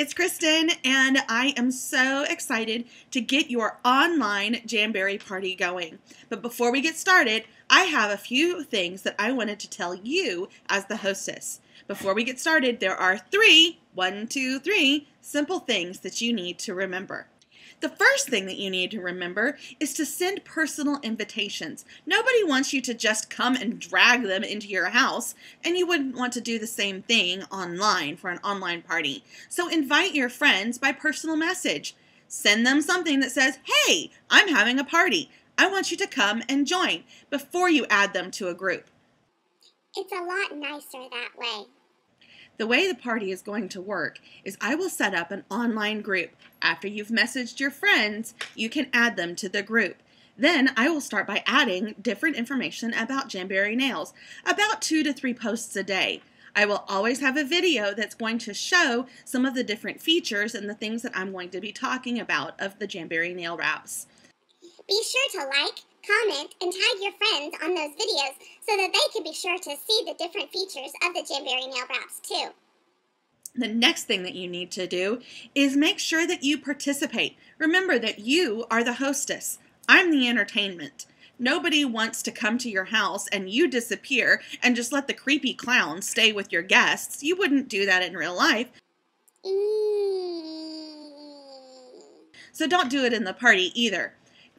it's Christin, and I am so excited to get your online Jamberry party going. But before we get started, I have a few things that I wanted to tell you as the hostess. Before we get started, there are three, one, two, three, simple things that you need to remember. The first thing that you need to remember is to send personal invitations. Nobody wants you to just come and drag them into your house, and you wouldn't want to do the same thing online for an online party. So invite your friends by personal message. Send them something that says, Hey, I'm having a party. I want you to come and join before you add them to a group. It's a lot nicer that way. The way the party is going to work is I will set up an online group. After you've messaged your friends, you can add them to the group. Then I will start by adding different information about Jamberry Nails, about two to three posts a day. I will always have a video that's going to show some of the different features and the things that I'm going to be talking about of the Jamberry nail wraps. Be sure to like, comment, and tag your friends on those videos so that they can be sure to see the different features of the Jamberry nail wraps too. The next thing that you need to do is make sure that you participate. Remember that you are the hostess. I'm the entertainment. Nobody wants to come to your house and you disappear and just let the creepy clown stay with your guests. You wouldn't do that in real life. So don't do it in the party either.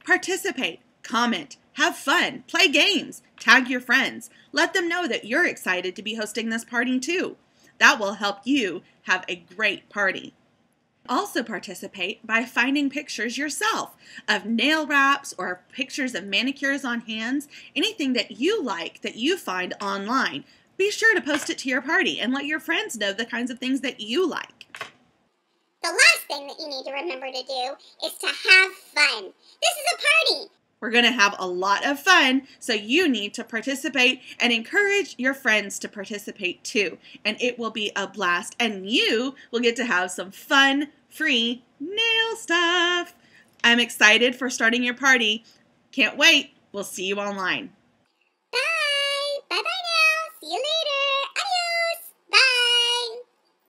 Participate comment, have fun, play games, tag your friends. Let them know that you're excited to be hosting this party too. That will help you have a great party. Also participate by finding pictures yourself of nail wraps or pictures of manicures on hands, anything that you like that you find online. Be sure to post it to your party and let your friends know the kinds of things that you like. Thing that you need to remember to do is to have fun. This is a party. We're going to have a lot of fun, so you need to participate and encourage your friends to participate too. And it will be a blast, and you will get to have some fun, free nail stuff. I'm excited for starting your party. Can't wait. We'll see you online.